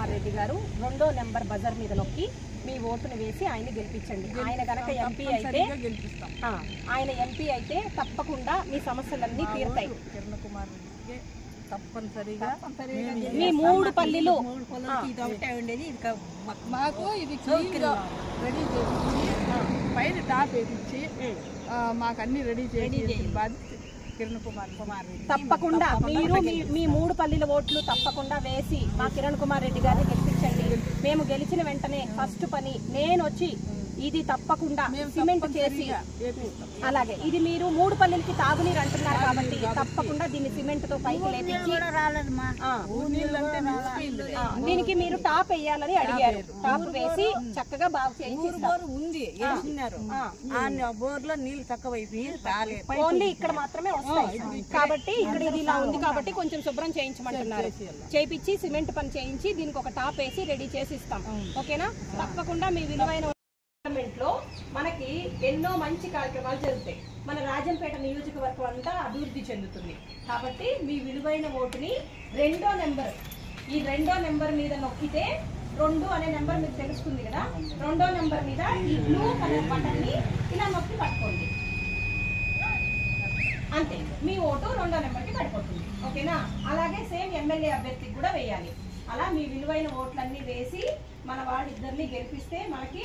కుమార్ రెడ్డి గారు రెండో number buzzer మీద నొక్కి మీ ఓటును వేసి ఆయన గెలిపించండి. ఆయన గనక ఎంపీ అయితే ఆయన ఎంపీ అయితే తప్పకుండా మీ సమస్యలన్నీ తీరుతాయి. కిరణ్ కుమార్ రెడ్డికి తప్పనిసరిగా మీ మూడు పల్లీలు. మాకు ఇది రెడీ పైన టాప్ వేయించి ఆ, మాకు అన్ని రెడీ చేసి బాధ్యత కిరణ్ కుమార్ కుమార్ తప్పకుండా. మీరు మీ మీ మూడు పల్లీల ఓట్లు తప్పకుండా వేసి మా కిరణ్ కుమార్ రెడ్డి గారిని గెలిపించండి మేము గెలిచిన వెంటనే ఫస్ట్ పని నేను వచ్చి ఇది తప్పకుండా సిమెంట్ చేసి అలాగే ఇది మీరు మూడు పల్లెలకి తాగునీరు అంటున్నారు కాబట్టి తప్పకుండా దీన్ని సిమెంట్తో పైకి లేపించి దీనికి మీరు టాప్ వేయాలని అడిగారు. టాప్ వేసి చక్కగా బాగు ఉంది బోర్లో నీళ్ళు తక్కువ ఓన్లీ ఇక్కడ మాత్రమే వస్తాయి. కాబట్టి ఇక్కడ ఇది ఇలా ఉంది కాబట్టి కొంచెం శుభ్రం చేయించమంటున్నారు. చేయించి సిమెంట్ పని చేయించి దీనికి ఒక టాప్ వేసి రెడీ చేసి ఇస్తాం ఓకేనా? తప్పకుండా మీ విలువైన లో మనకి ఎన్నో మంచి కార్యక్రమాలు జరుగుతాయి. మన రాజంపేట నియోజకవర్గం అంతా అభివృద్ధి చెందుతుంది. కాబట్టి మీ విలువైన ఓటుని రెండో నెంబర్ ఈ రెండో నెంబర్ మీద నొక్కితే రెండు అనే నెంబర్ మీకు తెలుస్తుంది కదా? రెండో నెంబర్ మీద ఈ బ్లూ కలర్ బటన్ని ఇలా నొక్కి పట్టుకోండి. అంతే మీ ఓటు రెండో నెంబర్కి పడిపోతుంది. ఓకేనా? అలాగే సేమ్ ఎమ్మెల్యే అభ్యర్థికి కూడా వేయాలి. అలా మీ విలువైన ఓట్లన్నీ వేసి మన వాళ్ళిద్దరిని గెలిపిస్తే మనకి